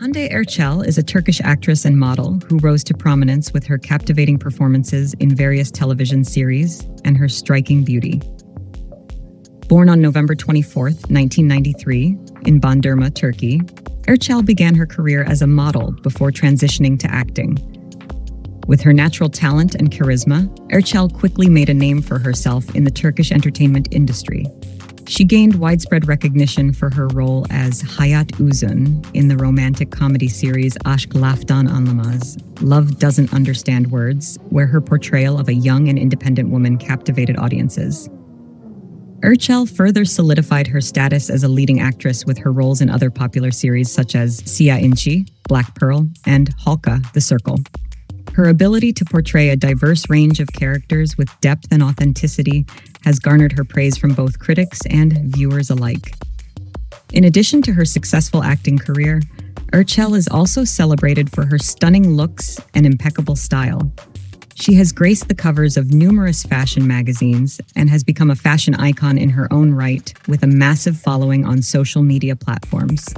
Hande Erçel is a Turkish actress and model who rose to prominence with her captivating performances in various television series and her striking beauty. Born on November 24, 1993, in Bandırma, Turkey, Erçel began her career as a model before transitioning to acting. With her natural talent and charisma, Erçel quickly made a name for herself in the Turkish entertainment industry. She gained widespread recognition for her role as Hayat Uzun in the romantic comedy series Aşk Laftan Anlamaz, Love Doesn't Understand Words, where her portrayal of a young and independent woman captivated audiences. Erçel further solidified her status as a leading actress with her roles in other popular series such as Siyah İnci, Black Pearl, and Halka, The Circle. Her ability to portray a diverse range of characters with depth and authenticity has garnered her praise from both critics and viewers alike. In addition to her successful acting career, Erçel is also celebrated for her stunning looks and impeccable style. She has graced the covers of numerous fashion magazines and has become a fashion icon in her own right with a massive following on social media platforms.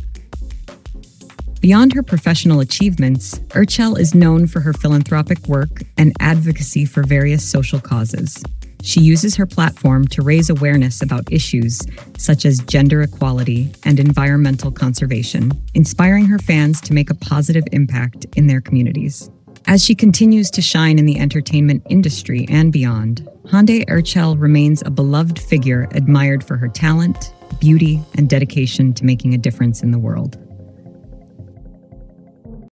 Beyond her professional achievements, Erçel is known for her philanthropic work and advocacy for various social causes. She uses her platform to raise awareness about issues such as gender equality and environmental conservation, inspiring her fans to make a positive impact in their communities. As she continues to shine in the entertainment industry and beyond, Hande Erçel remains a beloved figure admired for her talent, beauty, and dedication to making a difference in the world.